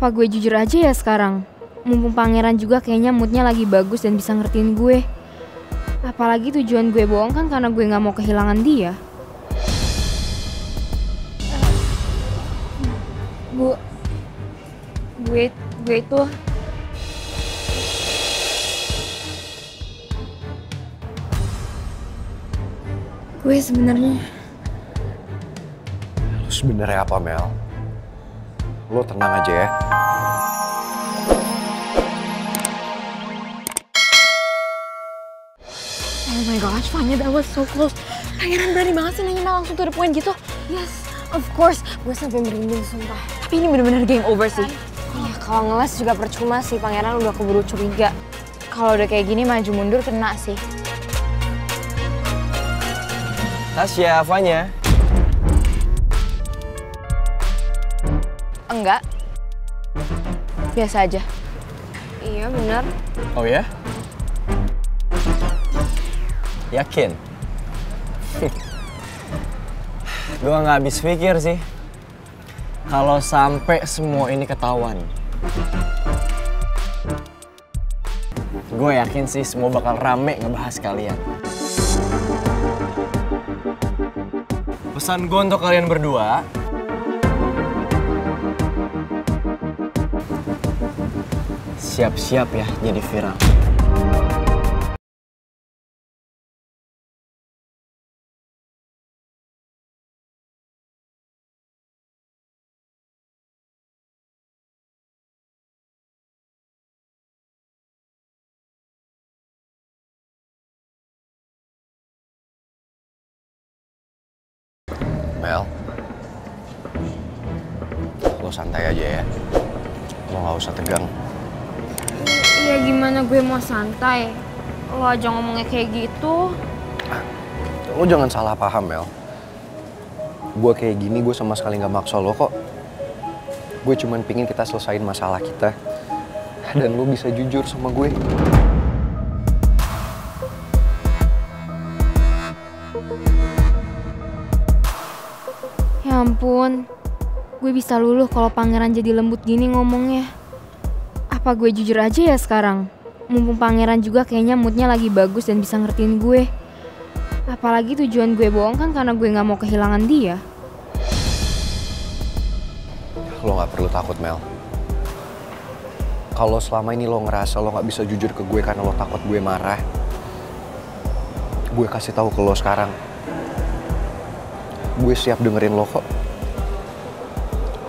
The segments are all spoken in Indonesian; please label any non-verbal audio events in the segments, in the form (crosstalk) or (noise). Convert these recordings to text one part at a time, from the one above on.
Apa gue jujur aja ya sekarang? Mumpung pangeran juga kayaknya moodnya lagi bagus dan bisa ngertiin gue. Apalagi tujuan gue bohong kan karena gue gak mau kehilangan dia. Bu, gue, gue itu gue sebenarnya Lu sebenarnya apa Mel? Lo tenang aja ya. Oh my gosh, Fanya, that was so close. Pangeran berani banget sih nanya langsung to the point gitu. yes. Of course, gue sampai merinding sumpah. Tapi ini bener-bener game over sih. Iya, kalau ngeles juga percuma sih, pangeran udah keburu curiga. Kalau udah kayak gini maju mundur kena sih. Tasya, Fanya. Enggak. Biasa aja. Iya benar. Oh ya? Yakin? (laughs) Gue nggak habis pikir sih. Kalau sampai semua ini ketahuan. Gue yakin sih semua bakal rame ngebahas kalian. Pesan gue untuk kalian berdua, siap-siap ya jadi viral. Mel. Lo santai aja ya. Lo gak usah tegang. Iya gimana gue mau santai? Lo aja ngomongnya kayak gitu. Lo jangan salah paham Mel. Gue kayak gini gue sama sekali gak maksa lo kok. Gue cuman pingin kita selesain masalah kita. Dan lo bisa jujur sama gue. Ya ampun, gue bisa luluh kalau pangeran jadi lembut gini ngomongnya. Apa gue jujur aja ya sekarang? Mumpung pangeran juga kayaknya moodnya lagi bagus dan bisa ngertiin gue. Apalagi tujuan gue bohong kan karena gue gak mau kehilangan dia. Lo gak perlu takut Mel. Kalau selama ini lo ngerasa lo gak bisa jujur ke gue karena lo takut gue marah. Gue kasih tahu ke lo sekarang. Gue siap dengerin lo kok.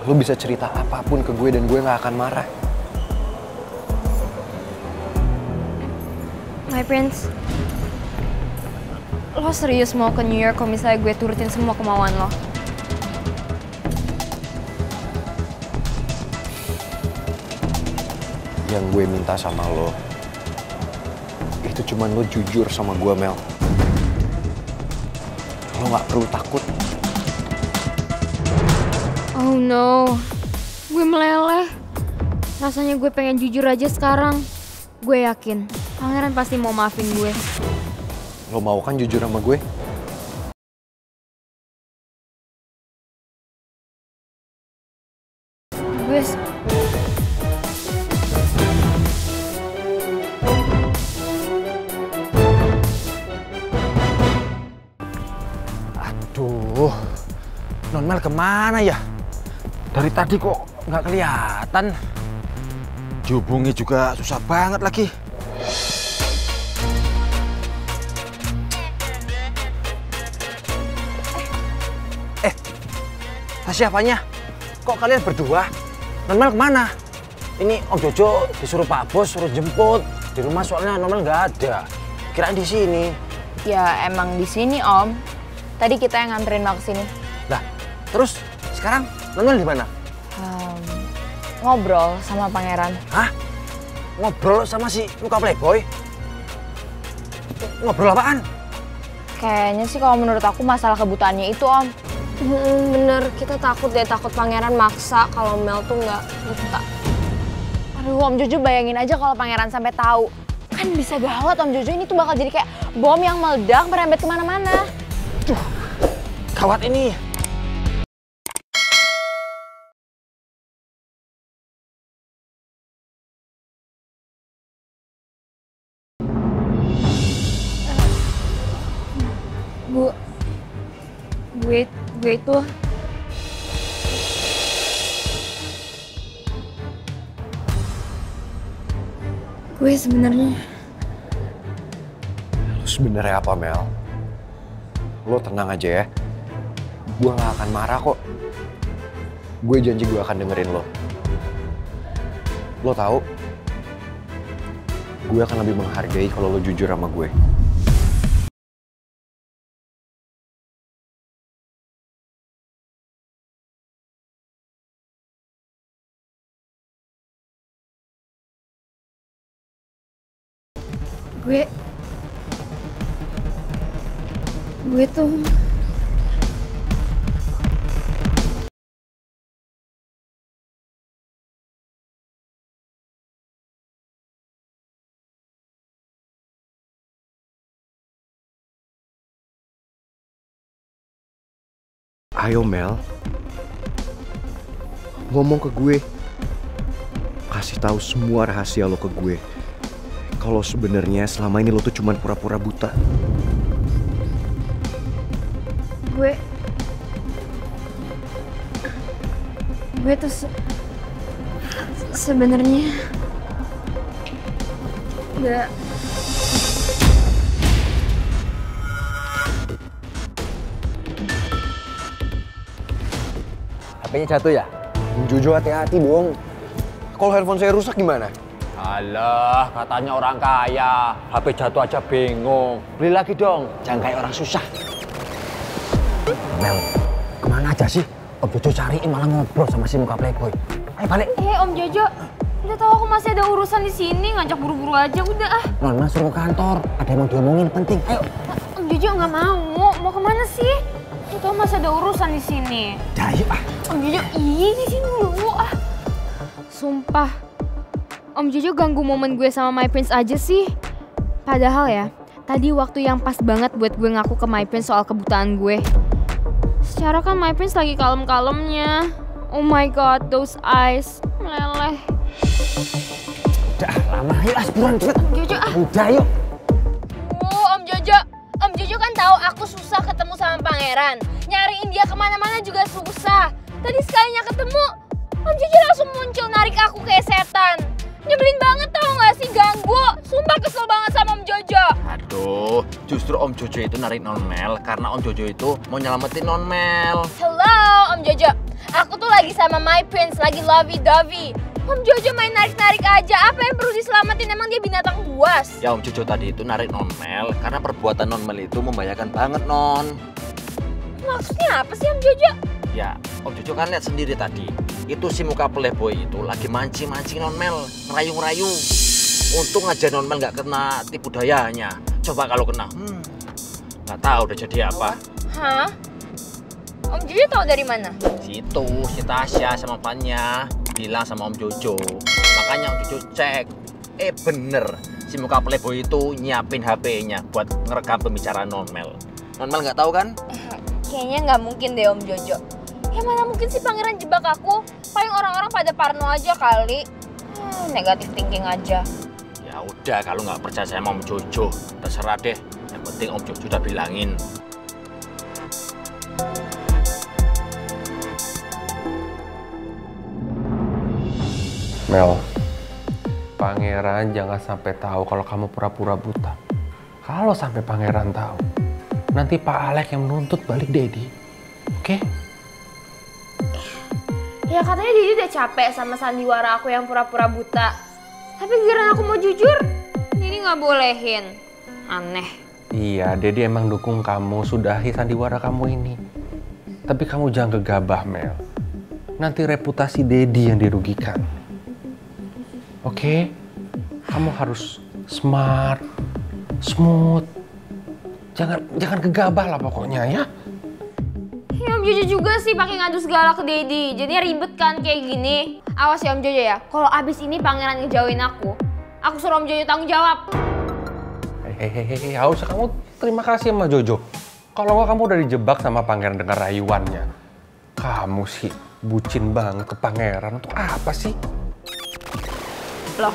Lo bisa cerita apa pun ke gue dan gue gak akan marah. My prince, lo serius mau ke New York kalau misalnya gue turutin semua kemauan lo? Yang gue minta sama lo, itu cuman lo jujur sama gue Mel. Lo gak perlu takut. Oh no, gue meleleh. Rasanya gue pengen jujur aja sekarang. Gue yakin, pangeran pasti mau maafin gue. Lo mau kan jujur sama gue? Gue Aduh, Nonmel ke mana ya? Dari tadi kok nggak kelihatan. Dihubungi juga susah banget lagi. Eh, Tasya apanya? Kok kalian berdua? Nonmel ke mana? Ini Om Jojo disuruh Pak Bos suruh jemput di rumah soalnya Nonmel nggak ada. Kirain di sini. Ya emang di sini Om. Tadi kita yang nganterin Mel ke sini. Lah, terus sekarang Nonmel di mana? Em, ngobrol sama pangeran. Hah? Ngobrol sama si muka playboy? Ngobrol apaan? Kayaknya sih kalau menurut aku masalah kebutuhannya itu Om. Hmm, bener, kita takut deh, takut pangeran maksa kalau Mel tuh nggak buta. Aduh, Om Jojo bayangin aja kalau pangeran sampai tahu. Kan bisa gawat Om Jojo, ini tuh bakal jadi kayak bom yang meledak merembet ke mana-mana. Tuh kawat ini. Bu, gue gue itu gue sebenarnya Lu sebenarnya apa Mel? Lo tenang aja ya. Gue gak akan marah kok. Gue janji gue akan dengerin lo. Lo tahu? Gue akan lebih menghargai kalau lo jujur sama gue. Gue gue tuh Ayo Mel. Ngomong ke gue. Kasih tahu semua rahasia lo ke gue. Kalau sebenarnya selama ini lo tuh cuman pura-pura buta. gue gue tuh se- sebenarnya nggak HP-nya jatuh ya? Jujur hati-hati dong. Kalau handphone saya rusak gimana? Alah, katanya orang kaya. HP jatuh aja bingung. Beli lagi dong, jangan kayak orang susah. Mel, ke mana aja sih? Om Jojo cariin malah ngobrol sama si muka playboy. Ayo balik. eh om Jojo udah tahu aku masih ada urusan di sini ngajak buru-buru aja udah ah Non, Mas suruh ke kantor. Ada yang mau diomongin penting. Ayo. om Jojo nggak mau mau ke mana sih udah tahu masih ada urusan di sini Ya, ayo ah. om Jojo ih di sini dulu ah sumpah om Jojo ganggu momen gue sama My Prince aja sih padahal ya tadi waktu yang pas banget buat gue ngaku ke My Prince soal kebutaan gue secara kan My Prince lagi kalem-kalemnya oh my god those eyes meleleh Udah, lama. Ayo, ah, buruan cepet. om Jojo ah Udah, yuk. Oh, Om Jojo, Om Jojo kan tahu aku susah ketemu sama pangeran. Nyariin dia ke mana-mana juga susah. Tadi sekalinya ketemu, Om Jojo langsung muncul narik aku kayak setan. Nyebelin banget tau gak sih ganggu. Sumpah kesel banget sama Om Jojo. Aduh, justru Om Jojo itu narik Non Mel karena Om Jojo itu mau nyelamatin Non Mel. Hello, Om Jojo. Aku tuh lagi sama my prince, lagi lovey-dovey. Om Jojo main narik-narik aja. Apa yang perlu diselamatin? Emang dia binatang buas? Ya Om Jojo tadi itu narik Non Mel karena perbuatan Non Mel itu membahayakan banget Non. Maksudnya apa sih Om Jojo? Ya, Om Jojo kan lihat sendiri tadi. Itu si muka playboy itu lagi mancing-mancing Non Mel, ngerayu-ngerayu. Untung aja Non Mel nggak kena tipu dayanya. Coba kalau kena, hmm, nggak tahu udah jadi apa. Hah? Om Jojo tahu dari mana? Situ, si Tasya sama Fanya bilang sama Om Jojo. Makanya Om Jojo cek. Eh bener, si muka playboy itu nyiapin HP-nya buat ngerekam pembicaraan Nonmel. Nonmel nggak tahu kan? Kayaknya nggak mungkin deh Om Jojo. Ya mana mungkin sih pangeran jebak aku? Paling orang-orang pada parno aja kali. Hmm, negatif thinking aja. Ya udah, kalau nggak percaya sama Om Jojo, terserah deh. Yang penting Om Jojo udah bilangin. Mel, pangeran jangan sampai tahu kalau kamu pura-pura buta. Kalau sampai pangeran tahu, nanti Pak Alek yang menuntut balik Dedi. Oke? Ya katanya Didi udah capek sama sandiwara aku yang pura-pura buta. Tapi giliran aku mau jujur, Didi nggak bolehin. Aneh. Iya, Dedi emang dukung kamu sudahi sandiwara kamu ini. Tapi kamu jangan gegabah, Mel. Nanti reputasi Dedi yang dirugikan. Oke? Kamu harus smart, smooth. Jangan jangan gegabah lah pokoknya ya. Ya Om Jojo juga sih pakai ngadu segala ke Dedi. Jadinya ribet kan kayak gini. Awas ya Om Jojo ya. Kalau abis ini pangeran ngejauhin aku, aku suruh Om Jojo tanggung jawab. Hehehe, harusnya kamu terima kasih sama Jojo. Kalau nggak kamu udah dijebak sama pangeran dengan rayuannya. Kamu sih bucin banget ke pangeran. Untuk apa sih? Loh,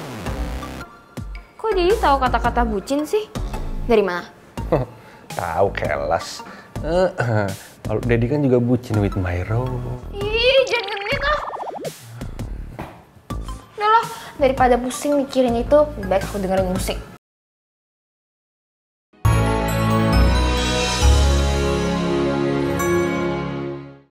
kok Dedi tahu kata-kata bucin sih? Dari mana? (laughs) tahu kelas. Eh. Kalau Daddy kan juga bucin with my rose. Ih, jangan genit ah. Udah lah, daripada pusing mikirin itu, lebih baik aku dengerin musik.